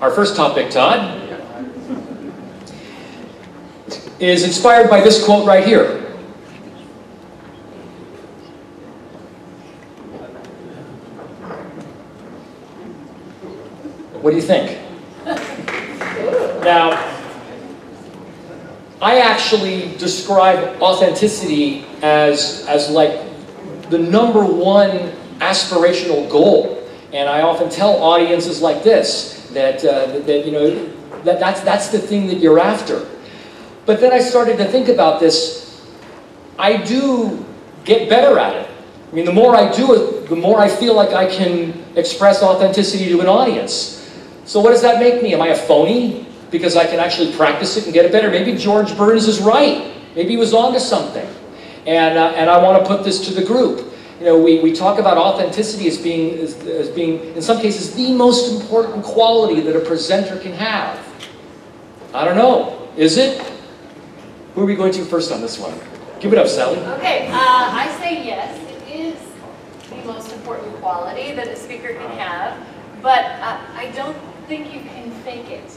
Our first topic, Todd, is inspired by this quote right here. What do you think? Now, I actually describe authenticity as, as like the number one aspirational goal. And I often tell audiences like this that, uh, that you know, that that's, that's the thing that you're after. But then I started to think about this. I do get better at it. I mean, the more I do it, the more I feel like I can express authenticity to an audience. So what does that make me? Am I a phony? Because I can actually practice it and get it better. Maybe George Burns is right. Maybe he was onto something. And, uh, and I want to put this to the group. You know, we, we talk about authenticity as being, as, as being, in some cases, the most important quality that a presenter can have. I don't know. Is it? Who are we going to first on this one? Give it up, Sally. Okay, uh, I say yes. It is the most important quality that a speaker can have, but uh, I don't think you can fake it.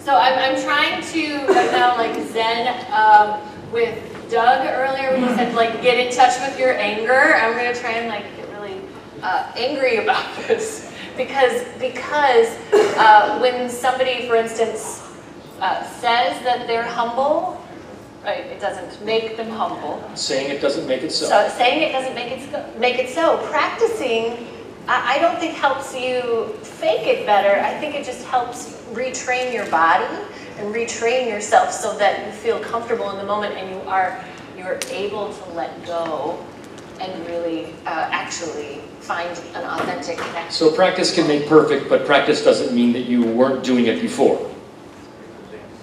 So I'm, I'm trying to right now like zen um, with Doug earlier when he said like get in touch with your anger. I'm gonna try and like get really uh, angry about this because because uh, when somebody, for instance, uh, says that they're humble, right? It doesn't make them humble. Saying it doesn't make it so. So saying it doesn't make it make it so. Practicing I, don't think helps you fake it better. I think it just helps retrain your body and retrain yourself so that you feel comfortable in the moment and you are you're able to let go and really uh, actually find an authentic connection. So practice can make perfect, but practice doesn't mean that you weren't doing it before.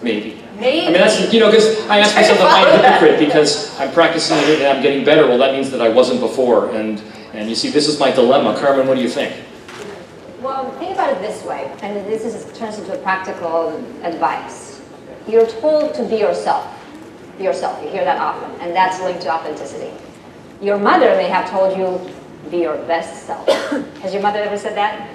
Maybe. Maybe. I mean, that's, you know, because I ask myself, am I a hypocrite because I'm practicing it and I'm getting better? Well, that means that I wasn't before. And, and you see, this is my dilemma. Carmen, what do you think? Well, think about it this way, and this is, turns into a practical advice. You're told to be yourself. Be yourself. You hear that often, and that's linked to authenticity. Your mother may have told you, be your best self. Has your mother ever said that?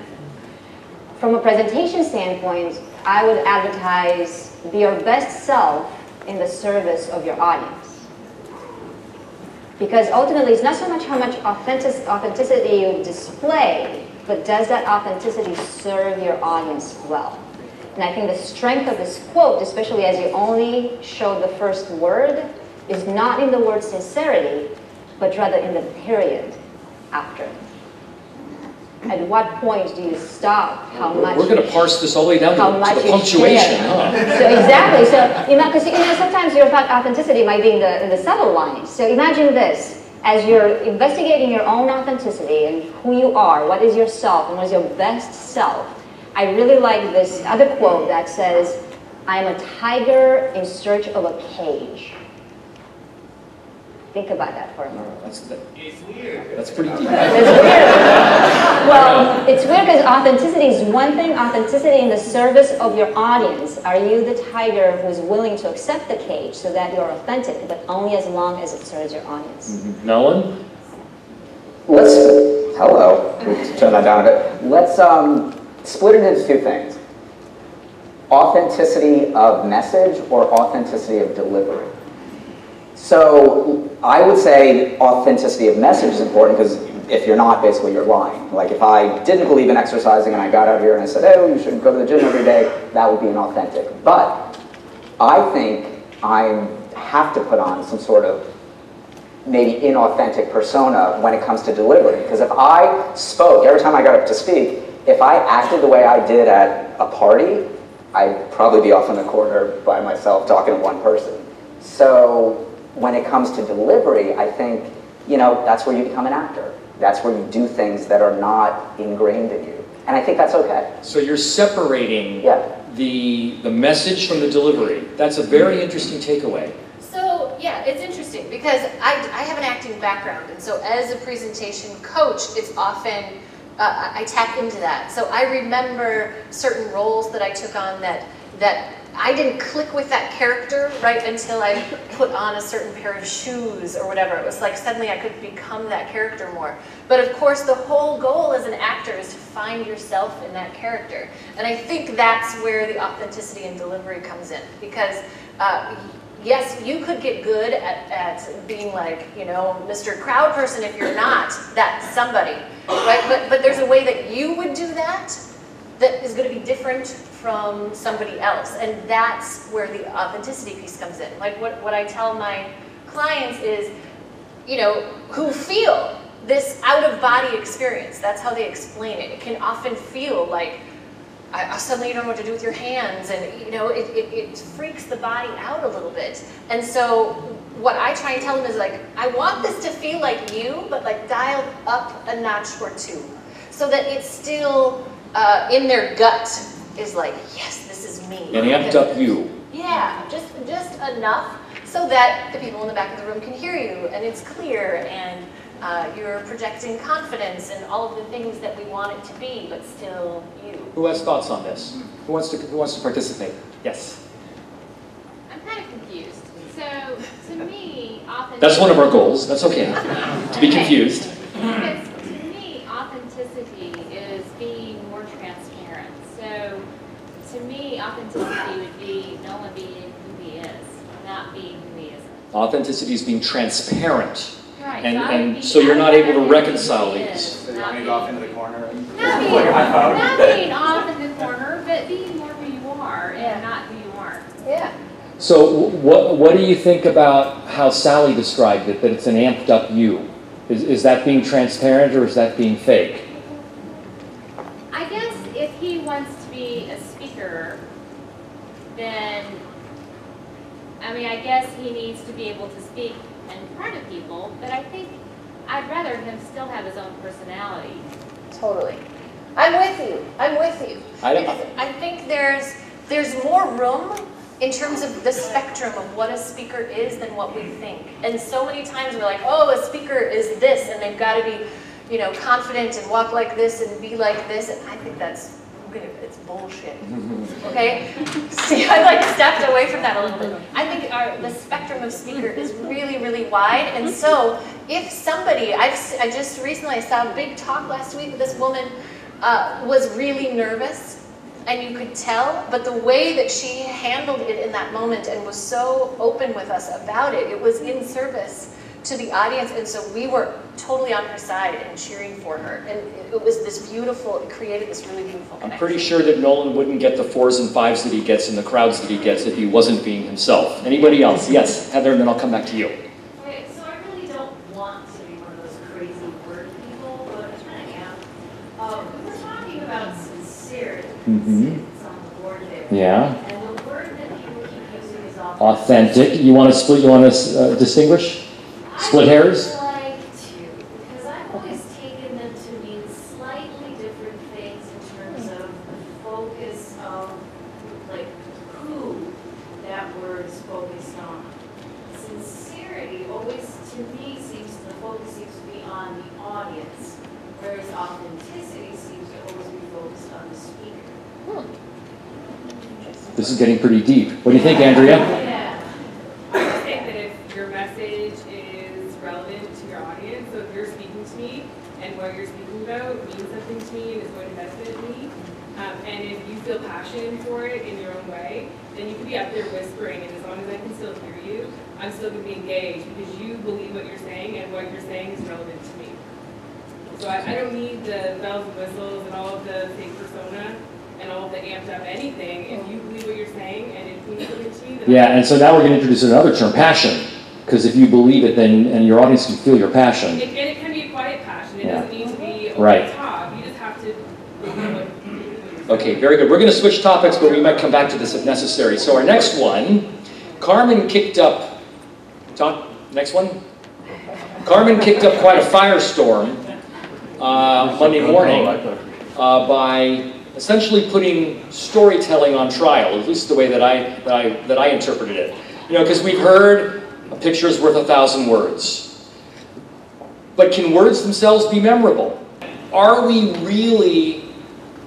From a presentation standpoint, I would advertise be your best self in the service of your audience. Because ultimately, it's not so much how much authentic, authenticity you display, but does that authenticity serve your audience well? And I think the strength of this quote, especially as you only show the first word, is not in the word sincerity, but rather in the period after. At what point do you stop? How much? We're going to parse this all the way down how to, much to the punctuation, huh? So exactly. So you know, because you know, sometimes your authenticity might be in the in the subtle lines. So imagine this: as you're investigating your own authenticity and who you are, what is yourself, and what is your best self. I really like this other quote that says, "I am a tiger in search of a cage." Think about that for a moment. That's, that, it's weird. that's pretty deep. It's weird. Well, it's weird because authenticity is one thing, authenticity in the service of your audience. Are you the tiger who's willing to accept the cage so that you're authentic, but only as long as it serves your audience? Mm-hmm. Nolan? Let's, hello, turn that down a bit. Let's um, split it into two things. Authenticity of message or authenticity of delivery. So I would say authenticity of message is important because if you're not, basically you're lying. Like if I didn't believe in exercising and I got out here and I said, oh, you should go to the gym every day, that would be inauthentic. But I think I have to put on some sort of maybe inauthentic persona when it comes to delivery. Because if I spoke, every time I got up to speak, if I acted the way I did at a party, I'd probably be off in the corner by myself talking to one person. So when it comes to delivery, I think, you know, that's where you become an actor. That's where you do things that are not ingrained in you. And I think that's okay. So you're separating Yeah. the, the message from the delivery. That's a very interesting takeaway. So yeah, it's interesting because I, I have an acting background, and so as a presentation coach, it's often uh, I tap into that. So I remember certain roles that I took on that that I didn't click with that character right until I put on a certain pair of shoes or whatever. It was like suddenly I could become that character more. But of course, the whole goal as an actor is to find yourself in that character. And I think that's where the authenticity and delivery comes in because. Uh, yes, you could get good at, at being like, you know, Mr. Crowd person if you're not that somebody, right? But, but there's a way that you would do that that is going to be different from somebody else. And that's where the authenticity piece comes in. Like what, what I tell my clients is, you know, who feel this out of body experience. That's how they explain it. It can often feel like, I, suddenly you don't know what to do with your hands and you know it, it, it, freaks the body out a little bit. And so what I try and tell them is like I want this to feel like you but like dialed up a notch or two so that it's still uh, in their gut is like yes this is me. And amped up you. Yeah just just enough so that the people in the back of the room can hear you and it's clear and uh, you're projecting confidence and all of the things that we want it to be, but still you. Who has thoughts on this? Who wants to, who wants to participate? Yes. I'm kind of confused. So, to me, authenticity... That's one of our goals. That's okay. to be confused. Because to me, authenticity is being more transparent. So, to me, authenticity would be Nolan being who he is, not being who he isn't. Authenticity is being transparent. Right. And, so and so you're not able to reconcile these. So you want off into the corner Not being, play high five? not being off in the corner, but being more who you are Yeah. and not who you aren't. Yeah. So what, what do you think about how Sally described it, that it's an amped up you? Is, is that being transparent or is that being fake? I guess if he wants to be a speaker, then, I mean, I guess he needs to be able to speak in front of people, but I think I'd rather him still have his own personality. Totally. I'm with you. I'm with you. I don't- Because I think there's there's more room in terms of the spectrum of what a speaker is than what we think. And so many times we're like, oh, a speaker is this, and they've got to be, you know, confident and walk like this and be like this. And I think that's it's bullshit. Okay? See, I like stepped away from that a little bit. I think our the spectrum of speaker is really, really wide. And so if somebody, I've I just recently I saw a big talk last week. This woman uh, was really nervous, and you could tell. But the way that she handled it in that moment and was so open with us about it, it was in service to the audience, and so we were totally on her side and cheering for her. And it, it was this beautiful. It created this really beautiful I'm pretty sure that Nolan wouldn't get the fours and fives that he gets and the crowds that he gets if he wasn't being himself. Anybody else? Yes, Heather, and then I'll come back to you. Okay, so I really don't want to be one of those crazy word people, but I kind of am. Uh, we were talking about sincerity. Mhm. It's on the board there. Yeah. And the word that people keep using is Authentic. You want to split? You want to uh, distinguish? Split hairs? I like to, because I've always taken them to mean slightly different things in terms of the focus of, like, who that word is focused on. Sincerity always, to me, seems, the focus seems to be on the audience, whereas authenticity seems to always be focused on the speaker. Hmm. This is getting pretty deep. What do you think, Andrea? Me and is going to benefit me, um, and if you feel passion for it in your own way, then you can be up there whispering, and as long as I can still hear you, I'm still going to be engaged because you believe what you're saying and what you're saying is relevant to me. So I, I don't need the bells and whistles and all of the fake persona and all of the amped up anything. If you believe what you're saying and it means something to me, then Yeah, and so now we're going to introduce another term, passion. Because if you believe it, then and your audience can feel your passion. It, and it can be a quiet passion. It Yeah. doesn't need to be Right. the top. You just have to. believe what- Okay, very good. We're going to switch topics, but we might come back to this if necessary. So our next one, Carmen kicked up. Talk. Next one. Carmen kicked up quite a firestorm uh, Monday morning uh, by essentially putting storytelling on trial. At least the way that I that I that I interpreted it. You know, because we've heard a picture is worth a thousand words. But can words themselves be memorable? are we really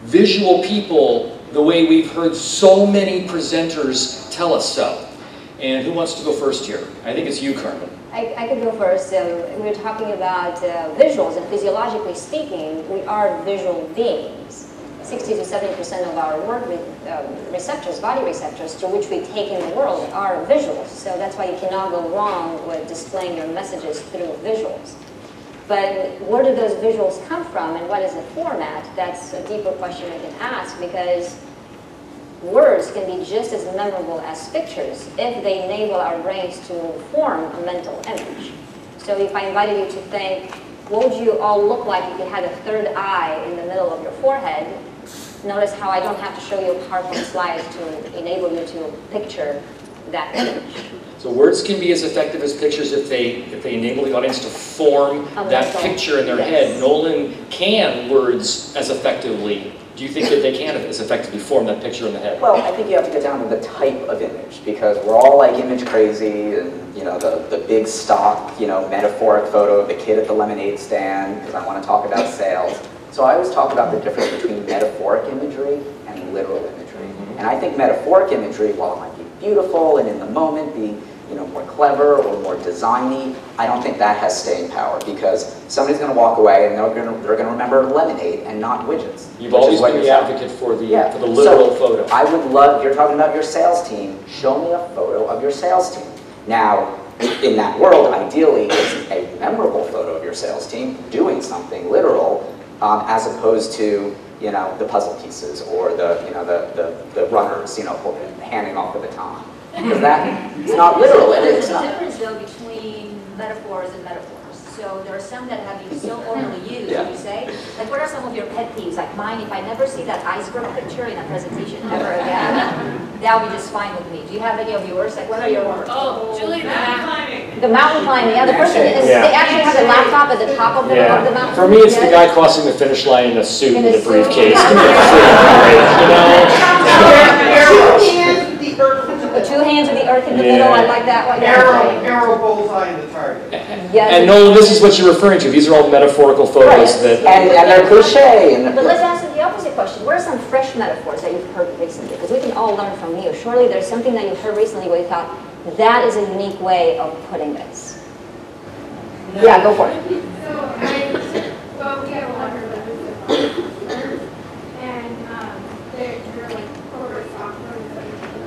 visual people the way we've heard so many presenters tell us so? And who wants to go first here? I think it's you, Carmen. I, I could go first. Um, We're talking about uh, visuals, and physiologically speaking, we are visual beings. 60 to 70 percent of our work with um, receptors, body receptors, through which we take in the world, are visuals. So that's why you cannot go wrong with displaying your messages through visuals. But where do those visuals come from, and what is the format? That's a deeper question we can ask because words can be just as memorable as pictures if they enable our brains to form a mental image. So if I invited you to think, what would you all look like if you had a third eye in the middle of your forehead? Notice how I don't have to show you a PowerPoint slide to enable you to picture that image. So words can be as effective as pictures if they if they enable the audience to form oh, A that mental- picture in their yes. head. Nolan can words as effectively. Do you think that they can as effectively form that picture in the head? Well, I think you have to get down to the type of image because we're all like image crazy and, you know, the, the big stock, you know, metaphoric photo of the kid at the lemonade stand because I want to talk about sales. So I always talk about the difference between metaphoric imagery and literal imagery. Mm-hmm. And I think metaphoric imagery, while it might be beautiful and in the moment be, you know, more clever or more designy, I don't think that has staying power because somebody's going to walk away and they're going to, they're going to remember lemonade and not widgets. You've always been the advocate for the Yeah. for the literal So, photo. I would love, you're talking about your sales team, show me a photo of your sales team. Now, in that world, ideally, it's a memorable photo of your sales team doing something literal, um, as opposed to, you know, the puzzle pieces or the, you know, the, the, the runners, you know, handing off the baton. Because that, it's not literal, it is There's a not. difference though between metaphors and metaphors. So there are some that have been so overly used, Yeah. you say? Like what are some of your pet peeves? Like mine, if I never see that iceberg picture in a presentation ever again, that would be just fine with me. Do you have any of yours? Like what are your words? Oh, Julie, the climbing. The mountain climbing, yeah, the person is, Yeah. they actually have a laptop at the top of the, of the mountain. For me, it's the guy crossing the finish line in a suit In with a a suit. briefcase. Give me a freaking break, you know? The two hands with the earth in the middle, I Yeah. like that one. Arrow, arrow bullseye in the target. Yes. And Nolan, this is what you're referring to. These are all metaphorical photos that. And, and they're cliche and. But let's answer the opposite question. What are some fresh metaphors that you've heard recently? Because we can all learn from you. Surely there's something that you've heard recently where you thought, that is a unique way of putting this. Yeah, go for it. So I, well, we have a lot of and, um, they're, like corporate software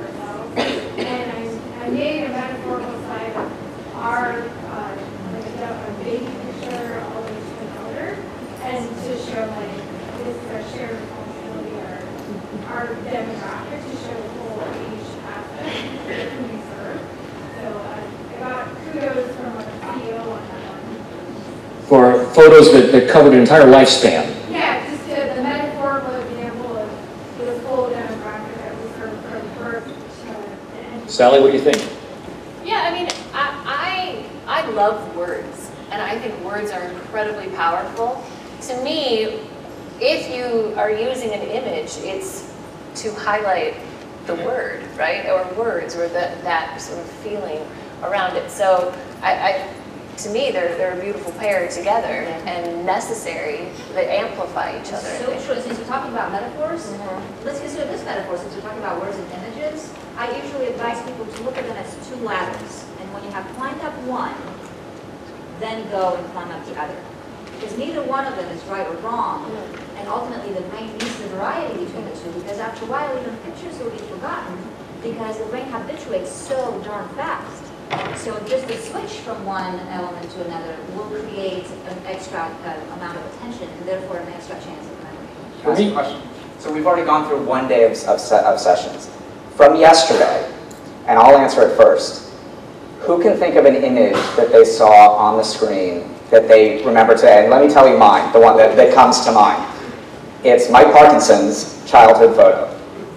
ourselves. And I, I made a metaphorical our, uh, like a, a baby picture all the way to elder. And to show like, this is our shared responsibility, our demographic, to show the whole age aspect of who we serve. So, uh, I got kudos from our CEO on that one. For photos that, that covered an entire lifespan. Yeah, just uh, the metaphorical example of the full demographic that we serve from birth to. Sally, what do you think? Yeah, I mean, I, I, I love words, and I think words are incredibly powerful. To me, if you are using an image, it's to highlight the word, right? Or words, or that, that sort of feeling around it. So I, I, to me, they're, they're a beautiful pair together and necessary. They amplify each other. So true, since you're talking about metaphors, Mhm. let's consider this metaphor, since we're talking about words and images. I usually advise people to look at them as two ladders. And when you have climbed up one, then go and climb up the other. Because neither one of them is right or wrong. And ultimately, the brain needs the variety between the two, because after a while, even pictures will be forgotten, because the brain habituates so darn fast. So just the switch from one element to another will create an extra uh, amount of attention, and therefore an extra chance of memory. I ask a question? So we've already gone through one day of, of, of sessions. From yesterday, and I'll answer it first, who can think of an image that they saw on the screen that they remember today? And let me tell you mine, the one that, that comes to mind. It's Mike Parkinson's childhood photo.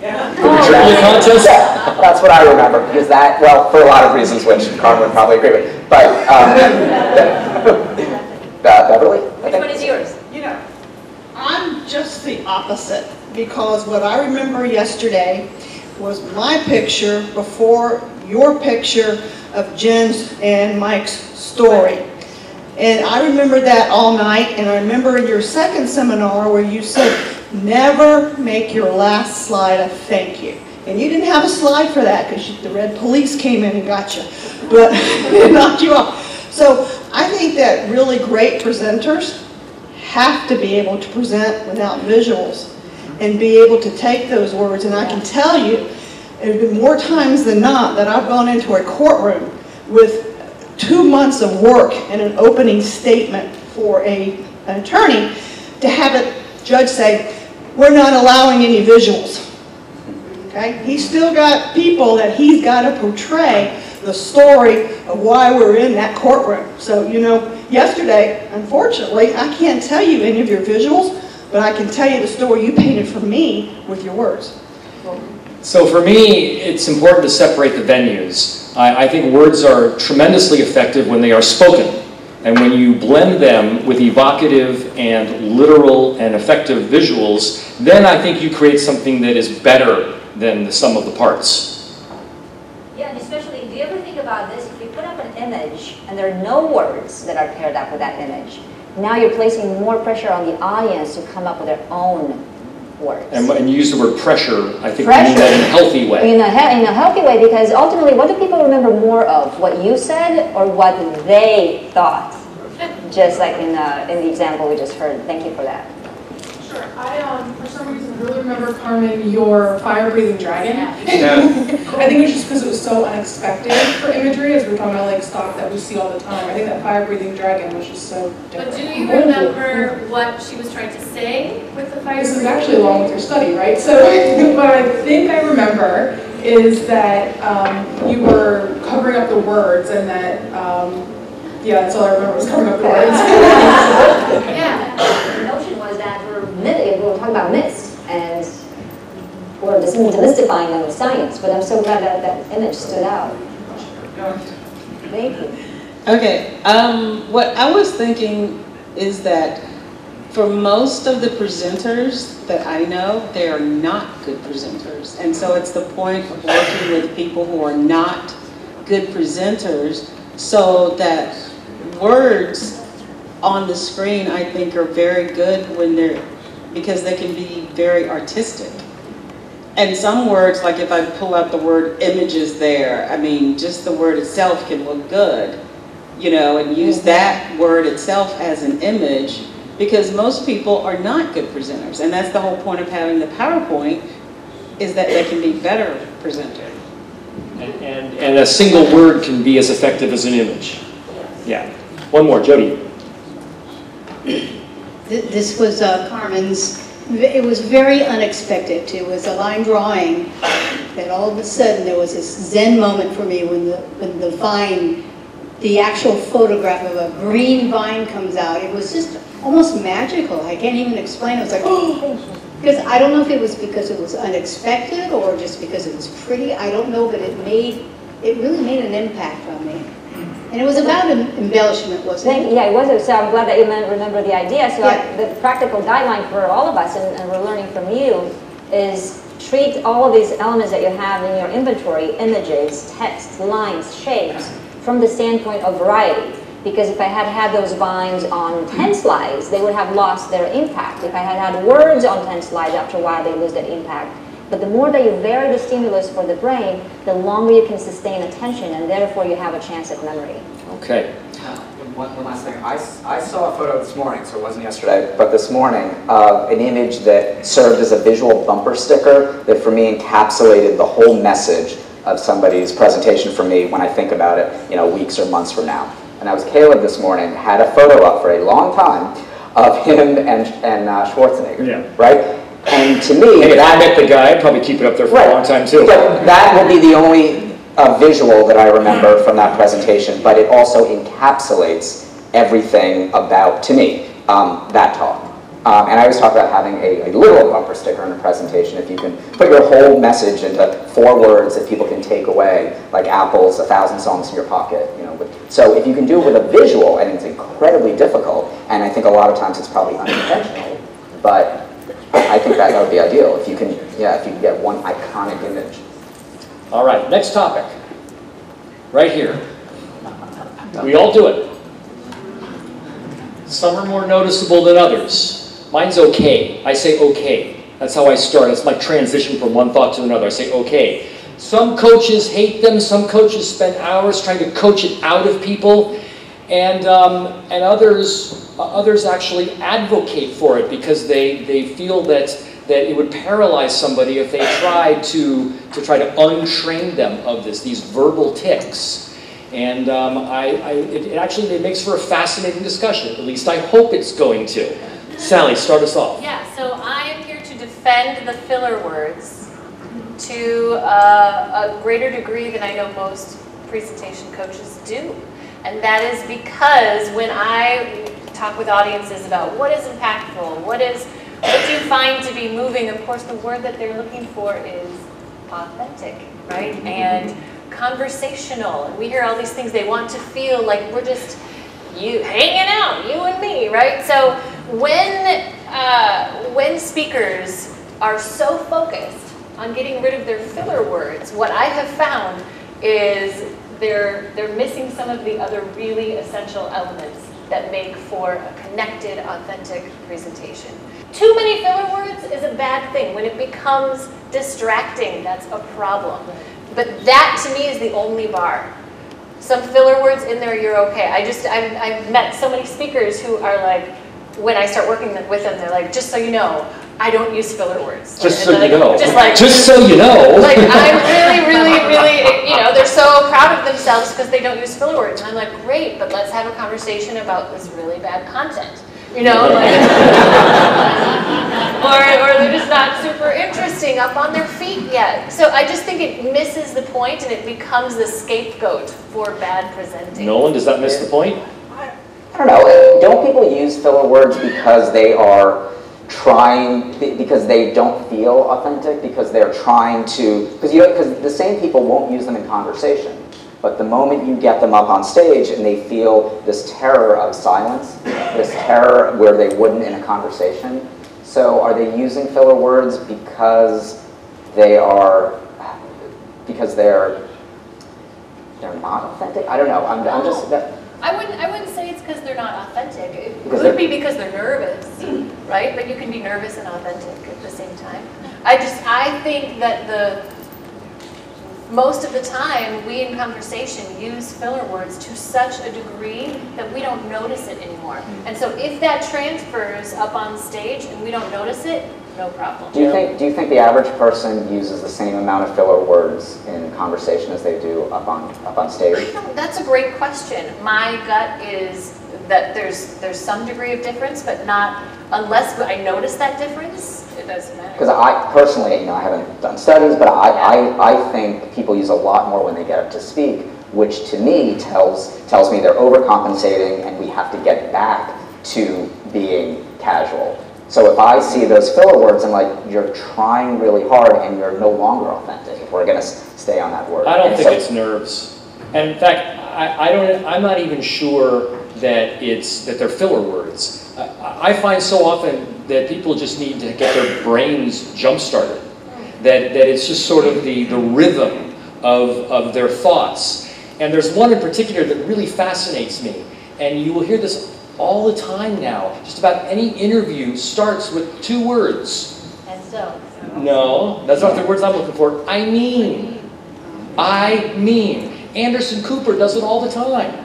Trivia contest? Yeah, that's what I remember, because that, well, for a lot of reasons, which Carmen would probably agree with. But, um, uh, Beverly? Which one is yours? You know, I'm just the opposite because what I remember yesterday was my picture before your picture of Jen's and Mike's story. And I remember that all night, and I remember in your second seminar where you said, never make your last slide a thank you. And you didn't have a slide for that because the red police came in and got you, but it knocked you off. So I think that really great presenters have to be able to present without visuals and be able to take those words. And I can tell you, there have been more times than not that I've gone into a courtroom with two months of work and an opening statement for a, an attorney to have a judge say, we're not allowing any visuals. Okay? He's still got people that he's got to portray the story of why we're in that courtroom. So, you know, yesterday, unfortunately, I can't tell you any of your visuals, but I can tell you the story you painted for me with your words. So for me, it's important to separate the venues. I, I think words are tremendously effective when they are spoken. And when you blend them with evocative and literal and effective visuals, then I think you create something that is better than the sum of the parts. Yeah, and especially, do you ever think about this? If you put up an image and there are no words that are paired up with that image, now you're placing more pressure on the audience to come up with their own words. And, and you use the word pressure, I think you mean that in a healthy way. In a, he- in a healthy way, because ultimately, what do people remember more of? What you said or what they thought? Just like in, uh, in the example we just heard. Thank you for that. Sure. I, um, for some reason, really remember, Carmen, your fire-breathing dragon. I think it's just because it was so unexpected for imagery, as we're talking about like stock that we see all the time. I think that fire-breathing dragon was just so different. But do you remember what she was trying to say with the fire? This is actually along with your study, right? So what I think I remember is that um, you were covering up the words and that, um, yeah, that's all I remember was covering up the words. Yeah. The notion was that we're, myth- we were talking about myths and just demystifying them with science, but I'm so glad that that image stood out. Thank you. Okay, um, what I was thinking is that for most of the presenters that I know, they are not good presenters. And so it's the point of working with people who are not good presenters so that words on the screen, I think, are very good when they're, because they can be very artistic. And some words, like if I pull out the word images there, I mean, just the word itself can look good, you know, and use mm-hmm. that word itself as an image, because most people are not good presenters. And that's the whole point of having the PowerPoint, is that they can be better presenters. And, and, and a single word can be as effective as an image. Yeah. One more, Jody. Th- This was uh, Carmen's, it was very unexpected. It was a line drawing that all of a sudden there was this zen moment for me when the, when the vine, the actual photograph of a green vine comes out. It was just almost magical. I can't even explain. I was like, oh, because I don't know if it was because it was unexpected or just because it was pretty. I don't know, but it made, it really made an impact on me. And it was about em- embellishment, wasn't it? yeah, it was, so I'm glad that you remember the idea. So I- the practical guideline for all of us, and, and we're learning from you, is treat all of these elements that you have in your inventory, images, text, lines, shapes, from the standpoint of variety. Because if I had had those vines on 10 slides, they would have lost their impact. If I had had words on 10 slides, after a while, they lose that impact. But the more that you vary the stimulus for the brain, the longer you can sustain attention, and therefore you have a chance at memory. Okay. One, one last thing. I, s- I saw a photo this morning, so it wasn't yesterday, but this morning, of an image that served as a visual bumper sticker that for me encapsulated the whole message of somebody's presentation for me when I think about it, you know, weeks or months from now. And that was Caleb this morning, had a photo up for a long time of him and, and uh, Schwarzenegger, Yeah. right? And to me, Hey, if I that, met the guy, I'd probably keep it up there for Right. a long time too. but that will be the only uh, visual that I remember from that presentation, but it also encapsulates everything about, to me, um, that talk. Um, and I always talk about having a, a literal bumper sticker in a presentation. If you can put your whole message into four words that people can take away, like Apple's A Thousand Songs in Your Pocket. You know, with, so if you can do it with a visual, I think it's incredibly difficult, and I think a lot of times it's probably unintentional, but I think that, that would be ideal. If you can, yeah, if you can get one iconic image. All right, next topic. Right here. We all do it. Some are more noticeable than others. Mine's okay. I say okay. That's how I start. It's my transition from one thought to another. I say okay. Some coaches hate them. Some coaches spend hours trying to coach it out of people. And, um, and others, uh, others actually advocate for it because they, they feel that, that it would paralyze somebody if they tried to, to try to untrain them of this, these verbal tics. And um, I, I, it, it actually it makes for a fascinating discussion. At least I hope it's going to. Sally, start us off. Yeah, so I am here to defend the filler words to uh, a greater degree than I know most presentation coaches do. And that is because when I talk with audiences about what is impactful, what is what do you find to be moving, of course the word that they're looking for is authentic, right? And conversational. And we hear all these things they want to feel like we're just you hanging out, you and me, right? So when uh, when speakers are so focused on getting rid of their filler words, what I have found is they're they're missing some of the other really essential elements that make for a connected, authentic presentation. Too many filler words is a bad thing. When it becomes distracting, that's a problem. But that to me is the only bar. Some filler words in there, you're okay. I just, I've, I've met so many speakers who are like, when I start working with them, they're like, just so you know, I don't use filler words. Just And so like, you know. Just like, Just so you know. like I'm really, really, really, you know, they're so proud of themselves because they don't use filler words. And I'm like, great, but let's have a conversation about this really bad content. You know, like, or, or they're just not super interesting up on their feet yet. So I just think it misses the point and it becomes the scapegoat for bad presenting. Nolan, does that miss the point? I don't know. Don't people use filler words because they are trying, because they don't feel authentic, because they're trying to, because you know, because the same people won't use them in conversation. But the moment you get them up on stage and they feel this terror of silence, this terror where they wouldn't in a conversation. So are they using filler words because they are, because they're, they're not authentic? I don't know. I'm, I'm just, that, I wouldn't, I wouldn't say it's because they're not authentic. It could be because they're nervous, right? But you can be nervous and authentic at the same time. I just, I think that the, most of the time, we in conversation use filler words to such a degree that we don't notice it anymore. Mm. And so if that transfers up on stage and we don't notice it, no problem. Do you think do you think the average person uses the same amount of filler words in conversation as they do up on up on stage? That's a great question. My gut is that there's there's some degree of difference, but not unless I notice that difference, it doesn't matter. Because I personally, you know, I haven't done studies, but I, I, I think people use a lot more when they get up to speak, which to me tells tells me they're overcompensating and we have to get back to being casual. So if I see those filler words, I'm like, you're trying really hard and you're no longer authentic if we're going to stay on that word. I don't And think so- it's nerves. And in fact, I, I don't, I'm not even sure that it's, that they're filler words. I, I find so often that people just need to get their brains jump-started. That, that it's just sort of the, the rhythm of, of their thoughts. And there's one in particular that really fascinates me. And you will hear this all the time now. Just about any interview starts with two words. And so, No, that's not the words I'm looking for. I mean. I mean. Anderson Cooper does it all the time.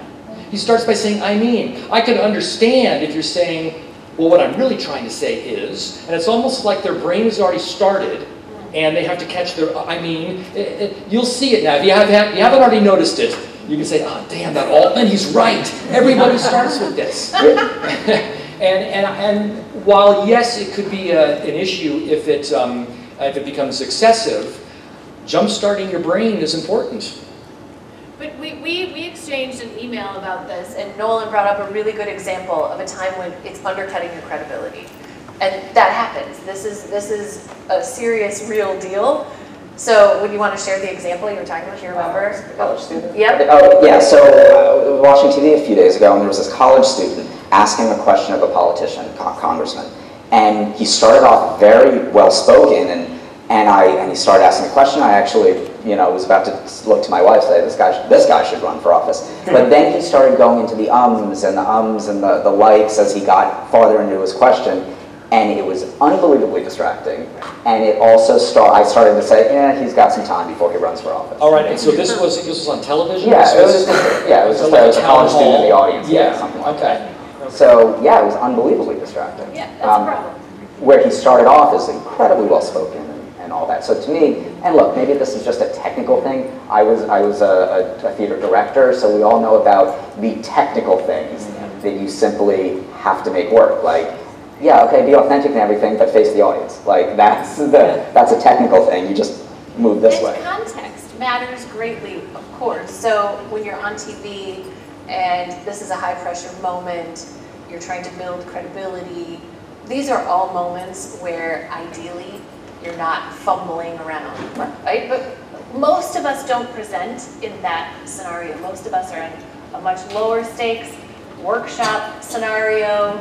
He starts by saying, I mean. I can understand if you're saying, well, what I'm really trying to say is, and it's almost like their brain has already started and they have to catch their, I mean, it, it- you'll see it now. If you, have, you haven't already noticed it, you can say, oh, damn, that Altman, he's right. Everybody starts with this. and, and, and while, yes, it could be a, an issue if it, um, if it becomes excessive, jump-starting your brain is important. But we, we, we exchanged an email about this, and Nolan brought up a really good example of a time when it's undercutting your credibility. And that happens. This is, this is a serious, real deal. So would you want to share the example you were talking about? Do you remember? College student? Yep. Oh, yeah, so uh, I was watching TV a few days ago, and there was this college student asking a question of a politician, co- congressman. And he started off very well spoken, and And I, and he started asking a question, I actually, you know, was about to look to my wife, and say, this guy, this guy should run for office. But then he started going into the ums and the ums and the, the likes as he got farther into his question, and it was unbelievably distracting. And it also start, I started to say, yeah, he's got some time before he runs for office. All right, and so this was, this was on television? Yeah, This it was just, yeah, it was just like a, it was a college student in the audience, yeah, Yeah, something like okay. that. So, yeah, it was unbelievably distracting. Yeah, that's Um, a problem. Where he started off is incredibly well-spoken and, and all that. So to me, and look, maybe this is just a technical thing. I was, I was a, a, a theater director, so we all know about the technical things that you simply have to make work. Like, yeah, okay, be authentic and everything, but face the audience. Like, that's the, that's a technical thing. You just move this And way. context matters greatly, of course. So when you're on TV and this is a high-pressure moment, you're trying to build credibility, these are all moments where ideally you're not fumbling around, right? But most of us don't present in that scenario. Most of us are in a much lower stakes workshop scenario.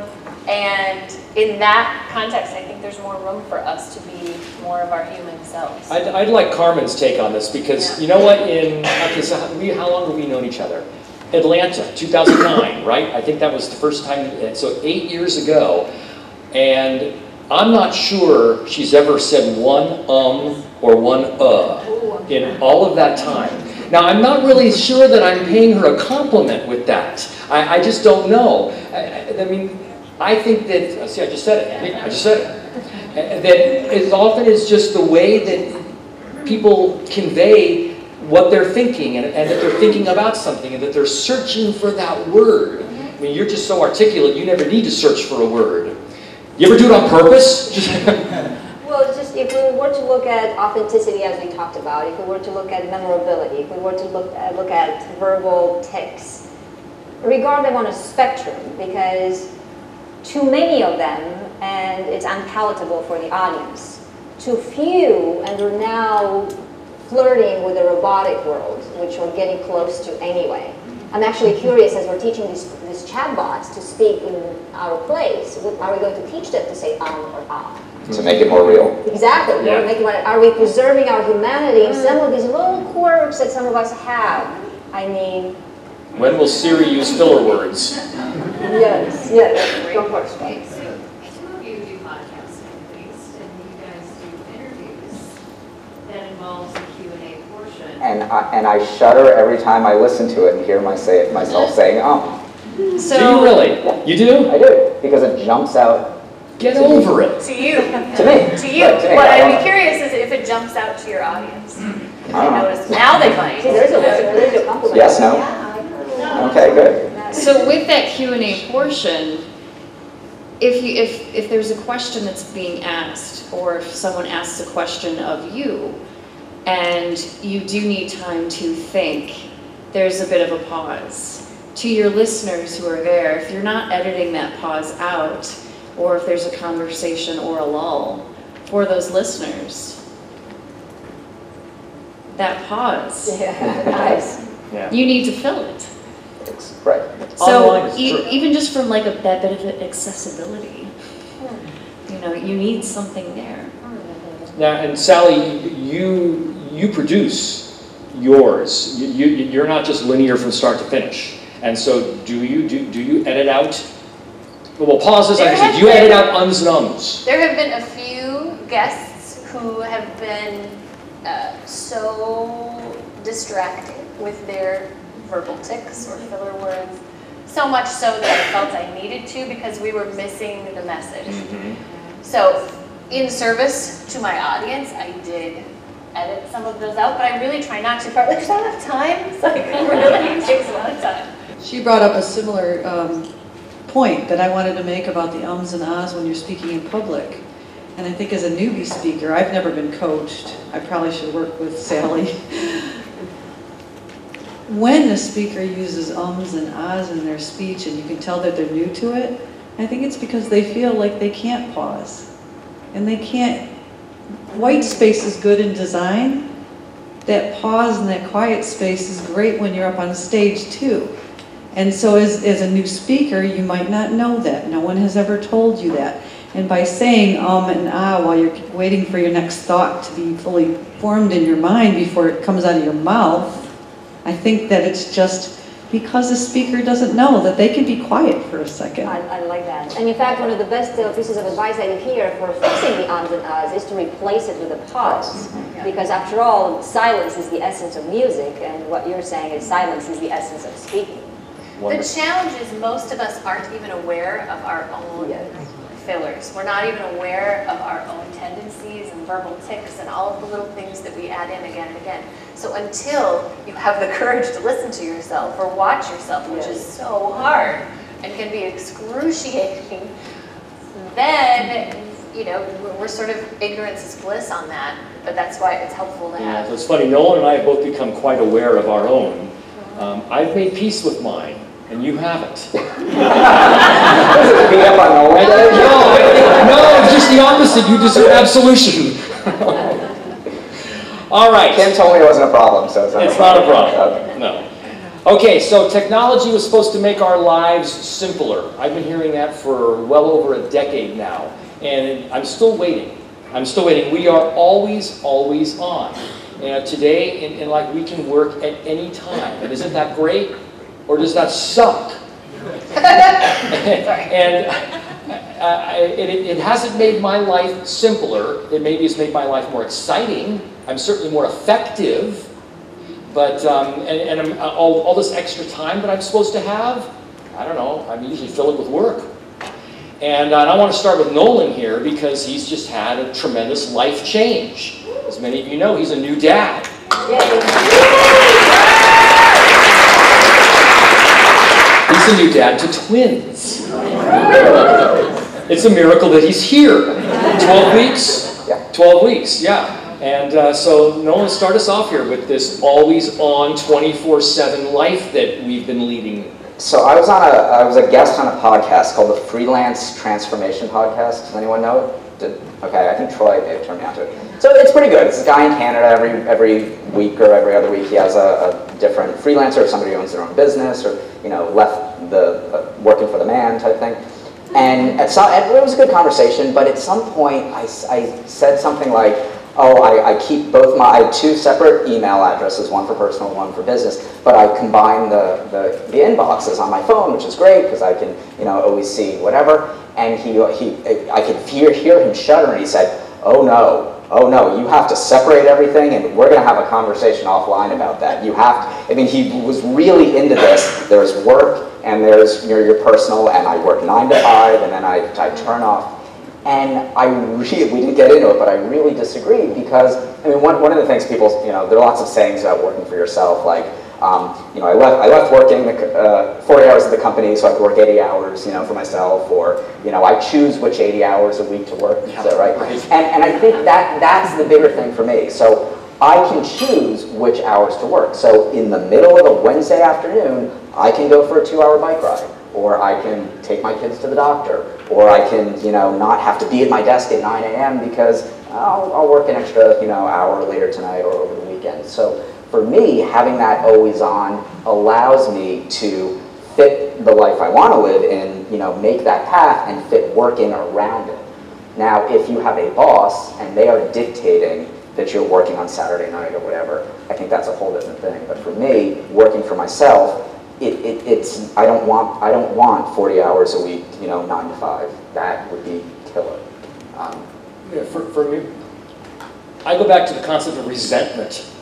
And in that context, I think there's more room for us to be more of our human selves. I'd, I'd like Carmen's take on this because you know what? In okay, so how, we, how long have we known each other? Atlanta, 2009, right? I think that was the first time. So eight years ago, and I'm not sure she's ever said one um or one uh in all of that time. Now I'm not really sure that I'm paying her a compliment with that. I, I just don't know. I- I mean, I think that uh, see, I just said it. I just said it. Uh, that as often as just the way that people convey what they're thinking and, and that they're thinking about something and that they're searching for that word. I mean, you're just so articulate, you never need to search for a word. You ever do it on purpose? Well, just if we were to look at authenticity as we talked about, if we were to look at memorability, if we were to look at, look at verbal tics, regard them on a spectrum because too many of them and it's unpalatable for the audience. Too few and we're now flirting with the robotic world, which we're getting close to anyway. I'm actually curious as we're teaching these, these chatbots to speak in our place, are we going to teach them to say um or ah? To make it more real. Exactly. Yeah. We're making, are we preserving our humanity and some of these little quirks that some of us have? I mean, when will Siri use filler words? Yes, yes. Go for it. Okay, so two of you do podcasting at least, and you guys do interviews that involves a Q and A portion. And I, and I shudder every time I listen to it and hear my say, myself saying, um. do you really? You do? I do, because it jumps out Get to me. over it. To you. To me. To you. Right, to me. What I I'd be curious is if it jumps out to your audience. I I don't know. noticed, now they might. See, there's a, there's a compliment. Yes, no? Okay, good. So with that Q and A portion, if you, if, if there's a question that's being asked, or if someone asks a question of you, and you do need time to think, there's a bit of a pause. To your listeners who are there, if you're not editing that pause out, or if there's a conversation or a lull, for those listeners, that pause, Yeah, nice. Yeah. you need to fill it. It's, right. So e- even just from like a that bit of accessibility, you know, you need something there. Now, and Sally, you you produce yours. You, you you're not just linear from start to finish. And so, do you do do you edit out? Well, pauses. Like I said, do you edit out uns and ums? There have been a few guests who have been uh, so distracted with their verbal tics or filler words, so much so that I felt I needed to because we were missing the message. So, in service to my audience, I did edit some of those out, but I really try not to, partly because I don't have time. It's like, really, takes a lot of time. She brought up a similar um, point that I wanted to make about the ums and ahs when you're speaking in public. And I think as a newbie speaker, I've never been coached. I probably should work with Sally. When a speaker uses ums and ahs in their speech and you can tell that they're new to it, I think it's because they feel like they can't pause. And they can't, white space is good in design. That pause and that quiet space is great when you're up on stage too. And so as, as a new speaker, you might not know that. No one has ever told you that. And by saying um and ah while you're waiting for your next thought to be fully formed in your mind before it comes out of your mouth, I think that it's just because the speaker doesn't know that they can be quiet for a second. I, I like that. And in fact, one of the best uh, pieces of advice that you hear for fixing the ums and ahs is to replace it with a pause. Because after all, silence is the essence of music, and what you're saying is silence is the essence of speaking. The challenge is most of us aren't even aware of our own fillers. We're not even aware of our own and verbal tics and all of the little things that we add in again and again. So until you have the courage to listen to yourself or watch yourself, which is so hard and can be excruciating, then, you know, we're- sort of ignorance is bliss on that, but that's why it's helpful to Yeah, have. it's funny, Nolan and I have both become quite aware of our own. Um, I've made peace with mine, and you haven't. Beat up on Nolan? No, no, it's just the opposite. You deserve absolution. All right. Kim told me it wasn't a problem, so it's not. It's not a problem. No. Okay, so technology was supposed to make our lives simpler. I've been hearing that for well over a decade now, and I'm still waiting. I'm still waiting. We are always, always on. And today, and, and like we can work at any time. And isn't that great? Or does that suck? And uh, it, it hasn't made my life simpler. It maybe has made my life more exciting. I'm certainly more effective. But, um, and, and I'm, all, all this extra time that I'm supposed to have, I don't know, I'm usually fill it with work. And, uh, and I want to start with Nolan here because he's just had a tremendous life change. As many of you know, he's a new dad. A new dad to twins. It's a miracle that he's here. 12 weeks? 12 weeks, yeah. And uh, so Nolan, start us off here with this always on 24-7 life that we've been leading. So I was on a I was a guest on a podcast called the Freelance Transformation Podcast. Does anyone know it? Did, okay, I think Troy may have turned me on to it. So it's pretty good. It's a guy in Canada every every week or every other week. He has a, a different freelancer or somebody who owns their own business or you know left the uh, working for the man type thing. And at some, it was a good conversation, but at some point I said something like, oh, I, I keep both my, I two separate email addresses, one for personal, one for business, but I combine the, the, the inboxes on my phone, which is great because I can, you know, always see whatever. And he, he, I could hear, hear him shudder and he said, oh no, oh no, you have to separate everything and we're going to have a conversation offline about that. You have to, I mean, he was really into this. There's work and there's your, your personal and I work nine to five and then I, I turn off. And I really, we didn't get into it, but I really disagree because, I mean, one, one of the things people, you know, there are lots of sayings about working for yourself, like, um, you know, I left, I left working the, uh, 40 hours at the company so I could work 80 hours, you know, for myself, or, you know, I choose which 80 hours a week to work, is that right? And, and I think that, that's the bigger thing for me. So I can choose which hours to work. So in the middle of a Wednesday afternoon, I can go for a two-hour bike ride, or I can take my kids to the doctor, or I can, you know, not have to be at my desk at 9 a.m. because I'll, I'll work an extra, you know, hour later tonight or over the weekend. So for me, having that always on allows me to fit the life I want to live in, you know, make that path and fit working around it. Now, if you have a boss and they are dictating that you're working on Saturday night or whatever, I think that's a whole different thing. But for me, working for myself, it, it, it's I don't want I don't want 40 hours a week, you know, nine to five. That would be killer. Um, Yeah, for, for me, I go back to the concept of resentment.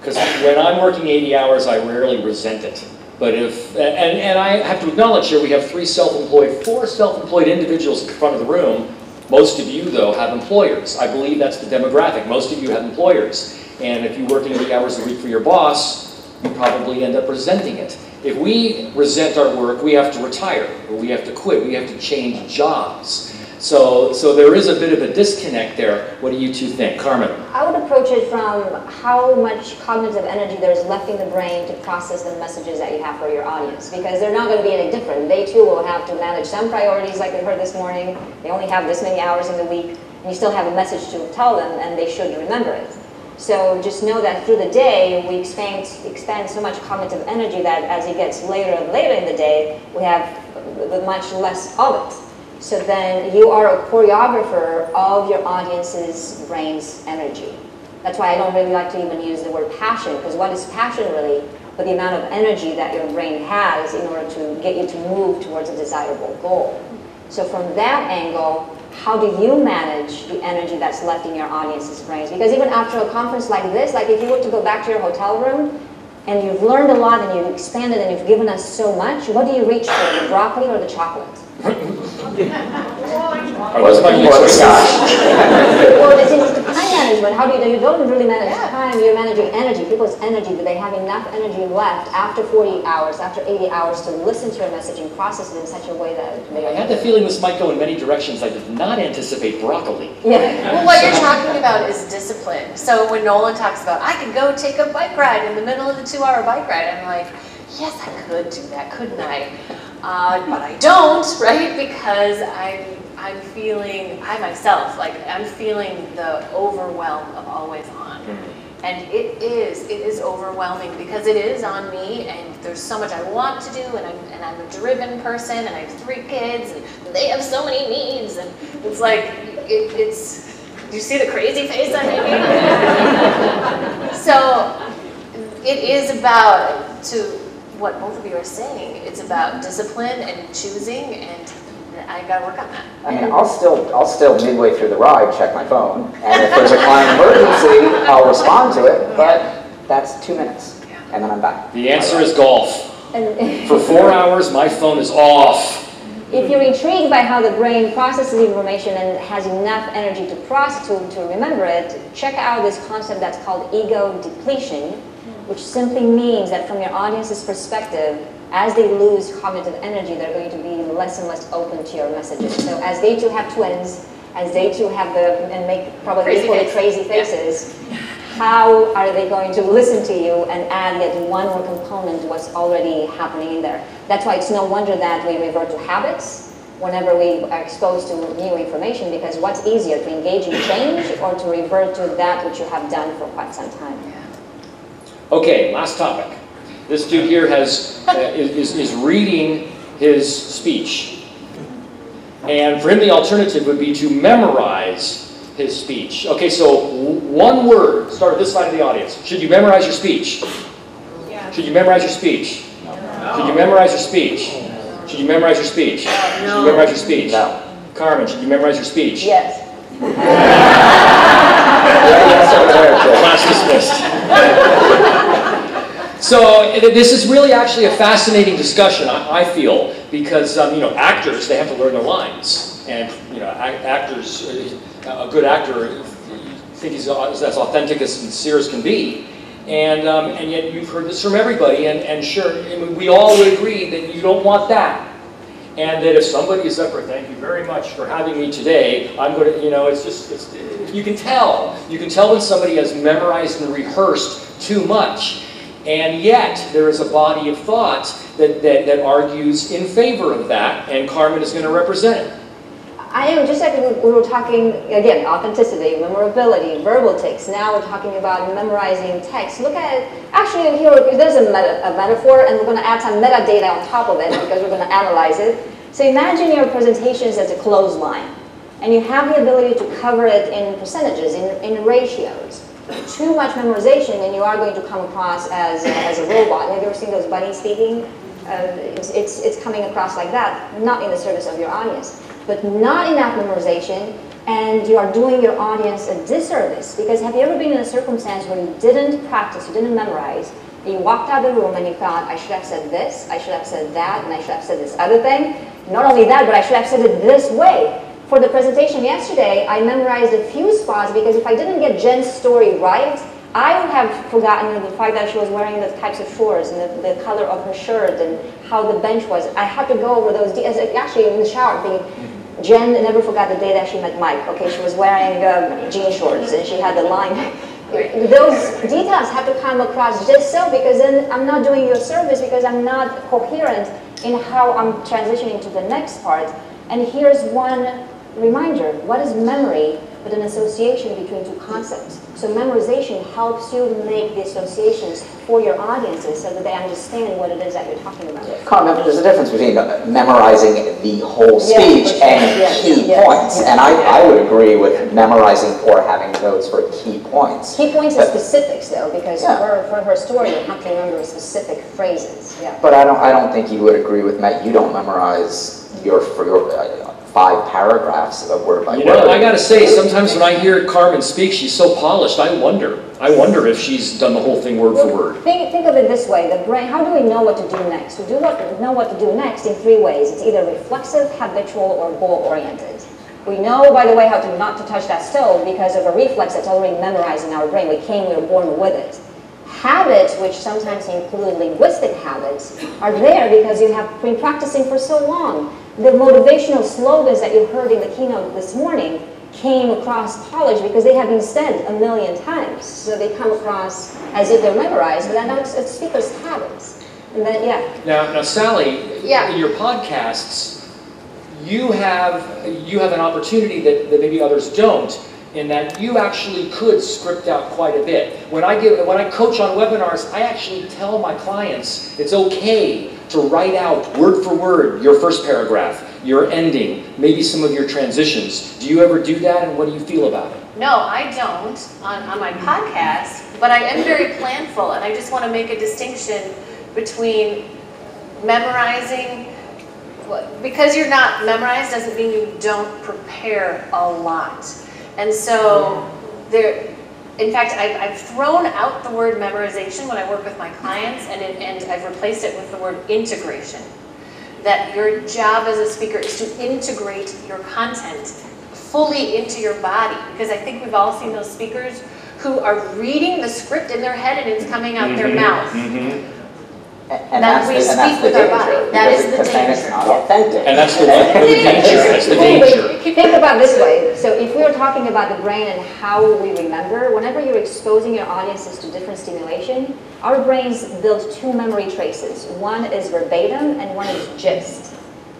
Because when I'm working 80 hours, I rarely resent it. But if, and, and I have to acknowledge here, we have three self-employed, four self-employed individuals in front of the room. Most of you, though, have employers. I believe that's the demographic. Most of you have employers. And if you're working 80 hours a week for your boss, you probably end up resenting it. If we resent our work, we have to retire, or we have to quit, we have to change jobs. So, so there is a bit of a disconnect there. What do you two think? Carmen? I would approach it from how much cognitive energy there's left in the brain to process the messages that you have for your audience. Because they're not going to be any different. They too will have to manage some priorities like we heard this morning. They only have this many hours in the week. And you still have a message to tell them and they should remember it. So just know that through the day, we expand, expand so much cognitive energy that as it gets later and later in the day, we have much less of it. So then you are a choreographer of your audience's brain's energy. That's why I don't really like to even use the word passion, because what is passion really? But the amount of energy that your brain has in order to get you to move towards a desirable goal. So from that angle, how do you manage the energy that's left in your audience's brains? Because even after a conference like this, like if you were to go back to your hotel room and you've learned a lot and you've expanded and you've given us so much, what do you reach for, the broccoli or the chocolate? Are those my Looking the sky. Well, it's, it's time management. How do you, you don't really manage time, you're managing energy, people's energy. Do they have enough energy left after 40 hours, after 80 hours to listen to your message and process it in such a way that they I had the feeling this might go in many directions. I did not anticipate broccoli. Yeah. Well, what you're talking about is discipline. So when Nolan talks about, I can go take a bike ride in the middle of the two-hour bike ride, I'm like, yes, I could do that, couldn't I? Uh, but I don't, right? Because I'm, I'm feeling, I myself, like I'm feeling the overwhelm of always on. And it is, it is overwhelming because it is on me and there's so much I want to do and I'm, and I'm a driven person and I have three kids and they have so many needs and it's like, it, it's, do you see the crazy face I'm making? so it is about, to what both of you are saying, it's about discipline and choosing and I gotta work on that. I mean, I'll still, I'll still midway through the ride check my phone, and if there's a client emergency, I'll respond to it, but that's two minutes, and then I'm back. The answer is golf. For four hours, my phone is off. If you're intrigued by how the brain processes information and has enough energy to process to, to remember it, check out this concept that's called ego depletion, which simply means that from your audience's perspective, as they lose cognitive energy, they're going to be less and less open to your messages. So as they too have twins, as they too have the, and make probably Crazy equally face. crazy faces, how are they going to listen to you and add yet one more component to what's already happening in there? That's why it's no wonder that we revert to habits whenever we are exposed to new information because what's easier, to engage in change or to revert to that which you have done for quite some time? Okay, last topic. This dude here has, uh, is, is reading his speech. And for him, the alternative would be to memorize his speech. Okay, so one word, start at this side of the audience. Should you memorize your speech? Should you memorize your speech? No. Should you memorize your speech? Should you memorize your speech? Should you memorize your speech? No. Carmen, should you memorize your speech? Yes. Class dismissed. So this is really actually a fascinating discussion, I I feel, because um, you know actors they have to learn their lines, and you know ac- actors, uh, a good actor, think he's au- as authentic as sincere as can be, and um, and yet you've heard this from everybody, and and sure, I mean, we all would agree that you don't want that. And that if somebody is up for, thank you very much for having me today, I'm going to, you know, it's just, it's, you can tell. You can tell when somebody has memorized and rehearsed too much. And yet, there is a body of thought that, that, that argues in favor of that, and Carmen is going to represent it. I am, just like we we were talking, again, authenticity, memorability, verbal tics. Now we're talking about memorizing text. Look at it. Actually, here, there's a, meta, a metaphor, and we're going to add some metadata on top of it because we're going to analyze it. So imagine your presentations as a clothesline, and you have the ability to cover it in percentages, in, in ratios. Too much memorization, and you are going to come across as, as a robot. Have you ever seen those bunnies speaking? Uh, it's, it's, it's coming across like that, not in the service of your audience but not enough memorization, and you are doing your audience a disservice. Because have you ever been in a circumstance where you didn't practice, you didn't memorize, you walked out of the room and you thought, I should have said this, I should have said that, and I should have said this other thing? Not only that, but I should have said it this way. For the presentation yesterday, I memorized a few spots because if I didn't get Jen's story right, I would have forgotten the fact that she was wearing the types of shorts and the, the color of her shirt and how the bench was. I had to go over those details. Actually, in the shower, thinking, Jen never forgot the day that she met Mike. Okay, she was wearing um, jean shorts and she had the line. Those details have to come across just so because then I'm not doing you a service because I'm not coherent in how I'm transitioning to the next part. And here's one reminder. What is memory but an association between two concepts. So memorization helps you make the associations for your audiences so that they understand what it is that you're talking about. Carmen, there's a difference between memorizing the whole speech for sure. and Yes, key yes, points. yes, And I. I would agree with memorizing or having notes for key points. Key points are specifics though, because Yeah. for, for her story, you have to remember specific phrases, yeah. But I don't, I don't think you would agree with Matt, you don't memorize your, for your uh, five paragraphs of word by You word. know, I gotta say, sometimes when I hear Carmen speak, she's so polished, I wonder. I wonder if she's done the whole thing word for word. Think, think of it this way, the brain, how do we know what to do next? We do what, know what to do next in three ways. It's either reflexive, habitual, or goal-oriented. We know, by the way, how to not to touch that stove because of a reflex that's already memorized in our brain. We came, we were born with it. Habits, which sometimes include linguistic habits, are there because you have been practicing for so long. The motivational slogans that you heard in the keynote this morning came across polished because they have been said a million times. So they come across as if they're memorized, but I know it's, it's speakers' habits. And then, yeah. Now, now Sally, Yeah. in your podcasts, you have, you have an opportunity that, that maybe others don't, in that you actually could script out quite a bit. When I give, when I coach on webinars, I actually tell my clients it's okay to write out word for word your first paragraph, your ending, maybe some of your transitions. Do you ever do that, and what do you feel about it? No, I don't on, on my podcast, but I am very planful, and I just want to make a distinction between memorizing, because you're not memorized doesn't mean you don't prepare a lot. And so there, in fact, I've, I've thrown out the word memorization when I work with my clients, and, it, and I've replaced it with the word integration. That your job as a speaker is to integrate your content fully into your body. Because I think we've all seen those speakers who are reading the script in their head and it's coming out their Mhm, mouth. mhm. And That we the, speak the with our body. That because is it- the because danger. Not authentic. And that's the, the danger, that's the danger. Think about this way. So if we are talking about the brain and how we remember, whenever you're exposing your audiences to different stimulation, our brains build two memory traces. One is verbatim and one is gist.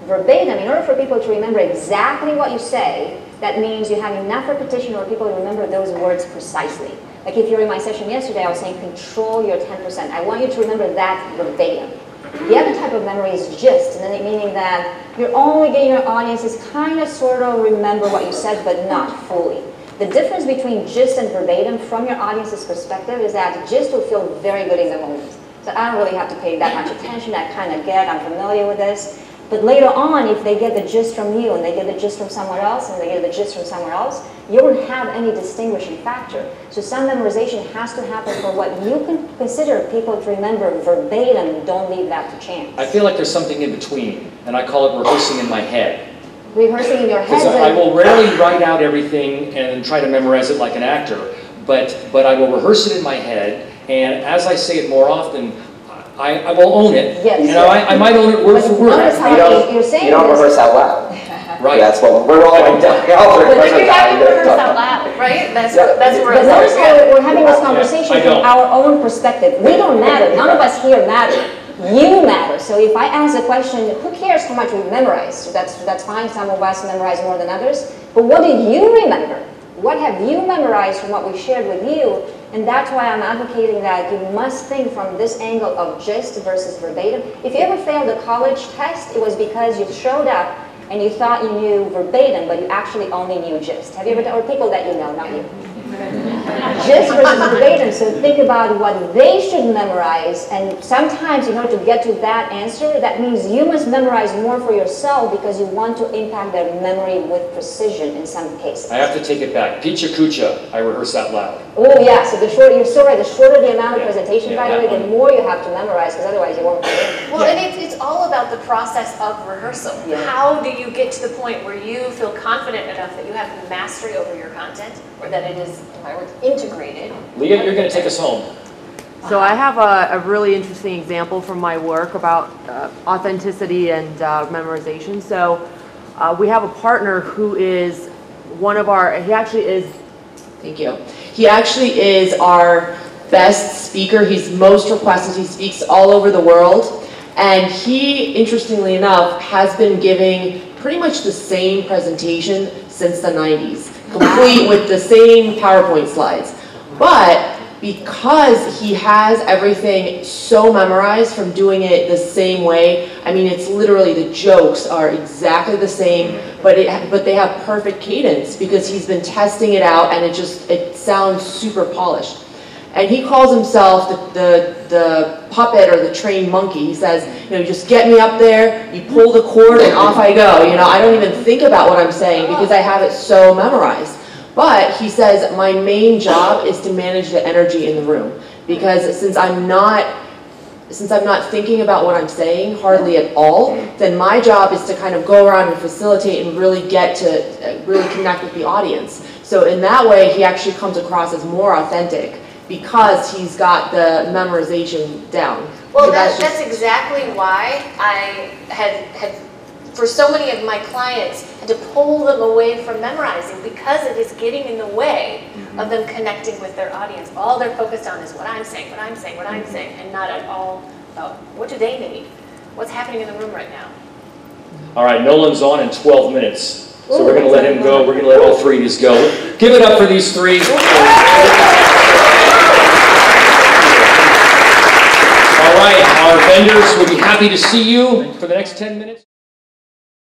Verbatim, in order for people to remember exactly what you say, that means you have enough repetition where people remember those words precisely. Like if you're in my session yesterday, I was saying control your 10%. I want you to remember that verbatim. The other type of memory is gist, and meaning that you're only getting your audience audiences kind of sort of remember what you said, but not fully. The difference between gist and verbatim from your audience's perspective is that gist will feel very good in the moment. So I don't really have to pay that much attention. I kind of get, I'm familiar with this. But later on, if they get the gist from you and they get the gist from somewhere else and they get the gist from somewhere else, you won't have any distinguishing factor. So some memorization has to happen for what you can consider people to remember verbatim. Don't leave that to chance. I feel like there's something in between, and I call it rehearsing in my head. Rehearsing in your head. Because I will rarely write out everything and try to memorize it like an actor, but, but I will rehearse it in my head, and as I say it more often, I, I will own it. Yes. You know, I, I might own it word for word. Notice how You don't, you're saying you don't this. rehearse out loud. Right. That's what we're all, we're But rehearsing you're having out rehearse out loud. loud, right? That's, Yeah. that's where But it's notice how we're having this conversation I from don't. our own perspective. We don't matter. None of us here matter. You matter. So if I ask a question, who cares how much we memorize? That's, that's fine. Some of us memorize more than others. But what do you remember? What have you memorized from what we shared with you? And that's why I'm advocating that you must think from this angle of gist versus verbatim. If you ever failed a college test, it was because you showed up and you thought you knew verbatim, but you actually only knew gist. Have you ever done, or people that you know, not you. Gist versus verbatim, so think about what they should memorize, and sometimes in order to get to that answer, that means you must memorize more for yourself because you want to impact their memory with precision in some cases. I have to take it back. Pecha Kucha, I rehearse that loud. Oh yeah, so the shorter, you're so right, the shorter the amount of Yeah, presentation, yeah, by the that way, the more you have to memorize, because otherwise you won't get in. Well, and it's, it's all about the process of rehearsal. Yeah. How do you get to the point where you feel confident enough that you have mastery over your content, or that it is, in my integrated? Leah, you're going to take us home. So I have a, a really interesting example from my work about uh, authenticity and uh, memorization. So uh, we have a partner who is one of our, he actually is, Thank you. He actually is our best speaker. He's most requested. He speaks all over the world. And he, interestingly enough, has been giving pretty much the same presentation since the 90s. Complete with the same PowerPoint slides. But because he has everything so memorized from doing it the same way, I mean, it's literally the jokes are exactly the same, but it, but they have perfect cadence because he's been testing it out and it just, it sounds super polished. And he calls himself the, the, the puppet or the trained monkey. He says, you know, just get me up there, you pull the cord and off I go. You know, I don't even think about what I'm saying because I have it so memorized. But he says, my main job is to manage the energy in the room. Because since I'm not since I'm not thinking about what I'm saying hardly at all, then my job is to kind of go around and facilitate and really get to uh, really connect with the audience. So in that way, he actually comes across as more authentic because he's got the memorization down. Well, So that, just- that's exactly why I had, had, for so many of my clients, had to pull them away from memorizing because it is getting in the way mm-hmm. of them connecting with their audience. All they're focused on is what I'm saying, what I'm saying, what I'm mm-hmm. saying, and not at all about what do they need? What's happening in the room right now? All right, Nolan's on in 12 minutes. So we're going to let him go. We're going to let all three of these go. Give it up for these three. All right, our vendors will be happy to see you for the next 10 minutes.